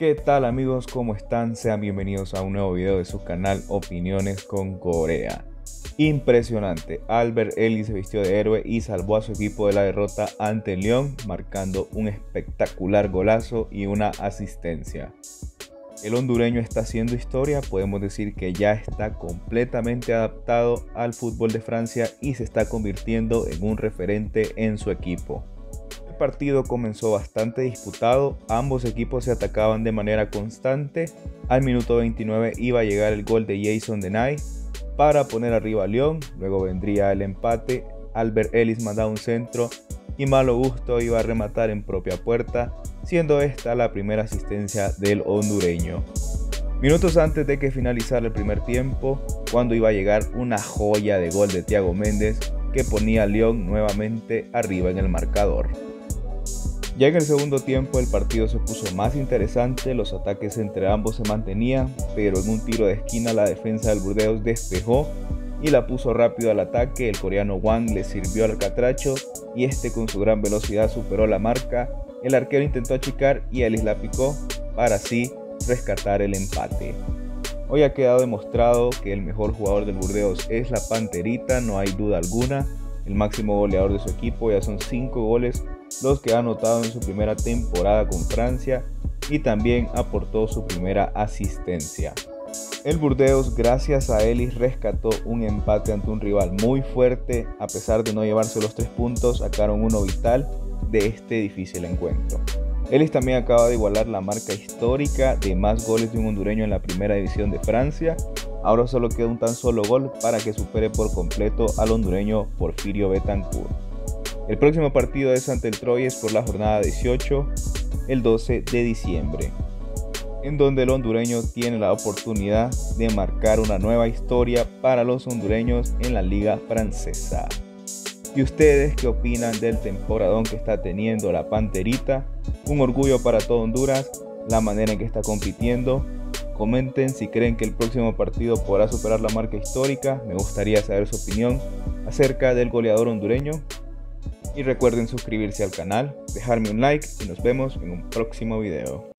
¿Qué tal amigos? ¿Cómo están? Sean bienvenidos a un nuevo video de su canal Opiniones con Corea. Impresionante, Albert Ellis se vistió de héroe y salvó a su equipo de la derrota ante León, marcando un espectacular golazo y una asistencia. El hondureño está haciendo historia, podemos decir que ya está completamente adaptado al fútbol de Francia y se está convirtiendo en un referente en su equipo partido comenzó bastante disputado, ambos equipos se atacaban de manera constante. Al minuto 29 iba a llegar el gol de Jason Denay para poner arriba a León, luego vendría el empate, Albert Ellis mandaba un centro y Malo Gusto iba a rematar en propia puerta, siendo esta la primera asistencia del hondureño. Minutos antes de que finalizara el primer tiempo, cuando iba a llegar una joya de gol de Thiago Méndez que ponía a León nuevamente arriba en el marcador. Ya en el segundo tiempo el partido se puso más interesante, los ataques entre ambos se mantenían, pero en un tiro de esquina la defensa del Burdeos despejó y la puso rápido al ataque, el coreano Wang le sirvió al catracho y este con su gran velocidad superó la marca, el arquero intentó achicar y Ellis la picó para así rescatar el empate. Hoy ha quedado demostrado que el mejor jugador del Burdeos es la Panterita, no hay duda alguna, el máximo goleador de su equipo, ya son 5 goles los que ha anotado en su primera temporada con Francia y también aportó su primera asistencia. El Burdeos, gracias a Ellis, rescató un empate ante un rival muy fuerte. A pesar de no llevarse los tres puntos, sacaron uno vital de este difícil encuentro. Ellis también acaba de igualar la marca histórica de más goles de un hondureño en la primera división de Francia. Ahora solo queda un tan solo gol para que supere por completo al hondureño Porfirio Betancourt. El próximo partido es ante el Troyes por la jornada 18, el 12 de diciembre, en donde el hondureño tiene la oportunidad de marcar una nueva historia para los hondureños en la liga francesa. ¿Y ustedes qué opinan del temporadón que está teniendo la Panterita? Un orgullo para todo Honduras, la manera en que está compitiendo. Comenten si creen que el próximo partido podrá superar la marca histórica. Me gustaría saber su opinión acerca del goleador hondureño. Y recuerden suscribirse al canal, dejarme un like y nos vemos en un próximo video.